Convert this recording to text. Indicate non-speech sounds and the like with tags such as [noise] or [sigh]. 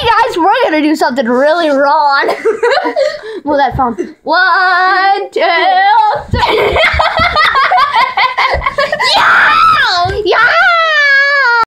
Hey guys, we're gonna do something really wrong. [laughs] Move that phone. What?